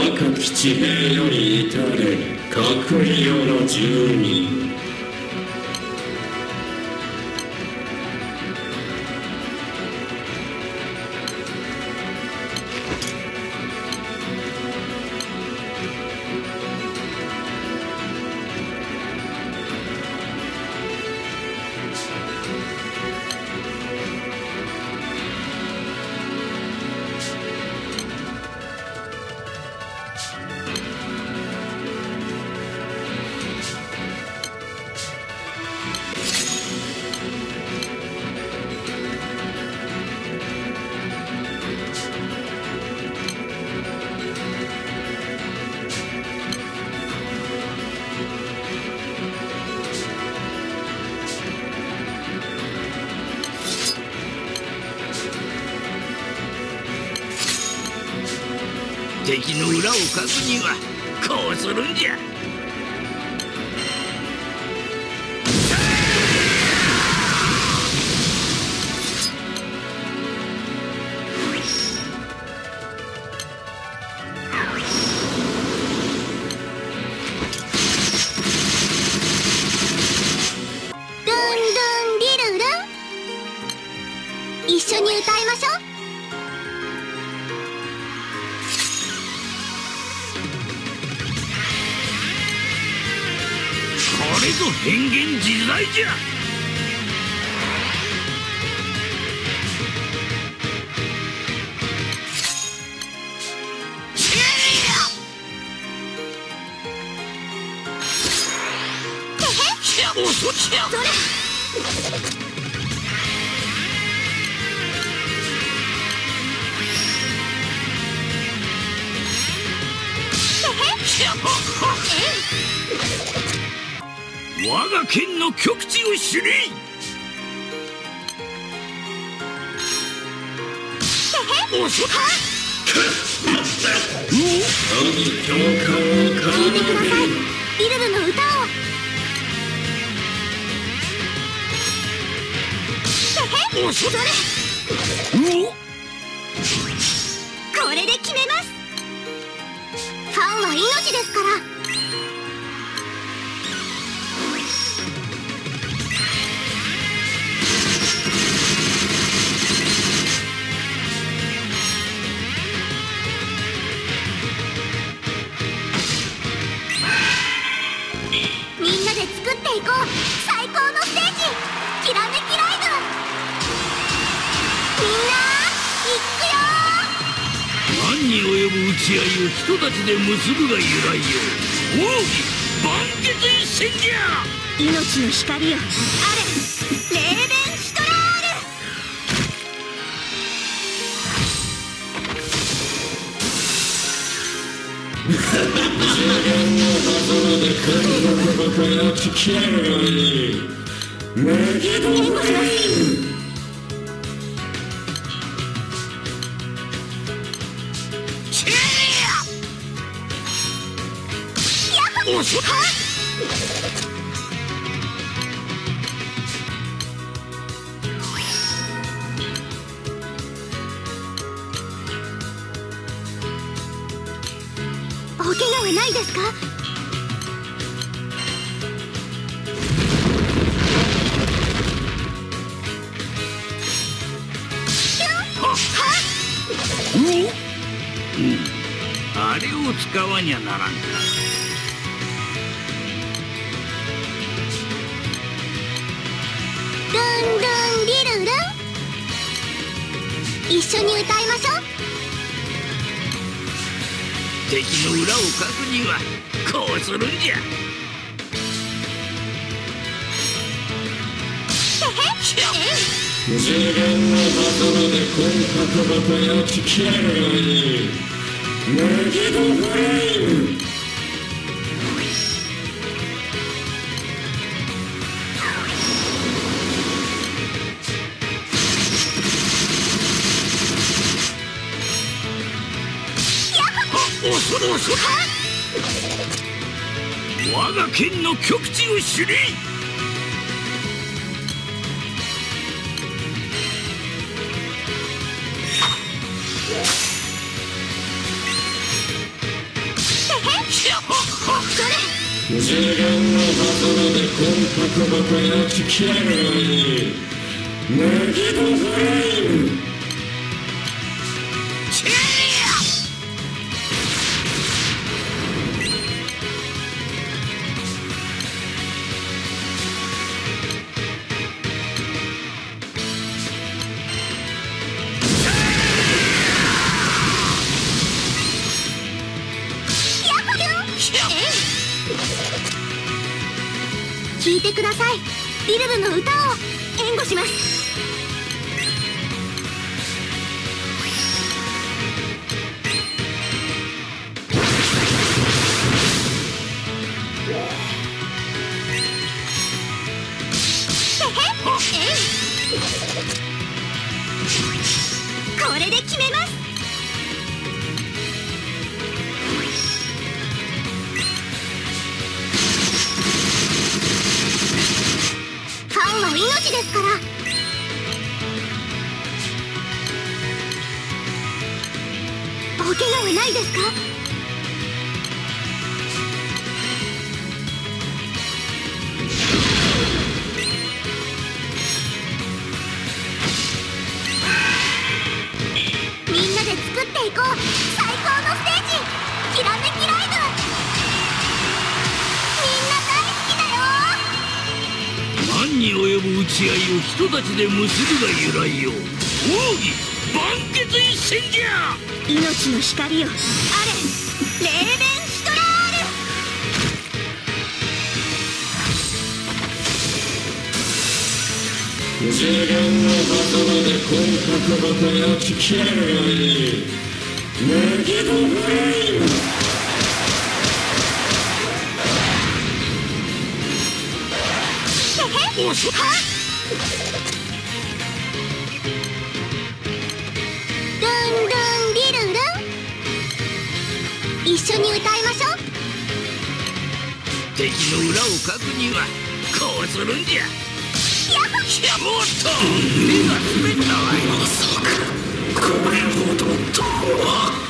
若き地平より至る各異世の住人。敵の裏をかくにはこうするんじゃ。一緒に歌いましょう。これぞ変幻自在じゃ。れ？我が剣の極地を知れ。おそ神教官を聞いてくださいリルルの歌をおそそれ。うおこれで決めます。ファンは命ですからみんなで作っていこう最高のステージきらめきライブみんな行くよ何に及ぶ打ち合いを人たちで結ぶが由来よ奥義万決一戦じゃ命の光よあれレーベンシトラール輝ききれるがいいメギドブレインチェリアおそお怪我はないですか？使わにゃならんかルンルンリルルン。一緒に歌いましょう。敵の裏をかくにはこうするんじゃ。次元のバトルで魂魄が焼ききれるがいい我が剣の極地を知れ次元のハトロでコンパクトと焼き切れるようにネギドフレイム聞いてください。リルルの歌を援護します。命ですから。お怪我はないですか？合いを人たちで結ぶが由来よ。奥義万決一戦じゃ。命の光よ。あれレーベンシュトラール。次元のでコンパクトと焼き切れるレイムおそルンルンリルルン一緒に歌いましょう。敵の裏をかくにはこうするんじゃ。やっい。やもっと。目が滑ったわ。よこれほどと。は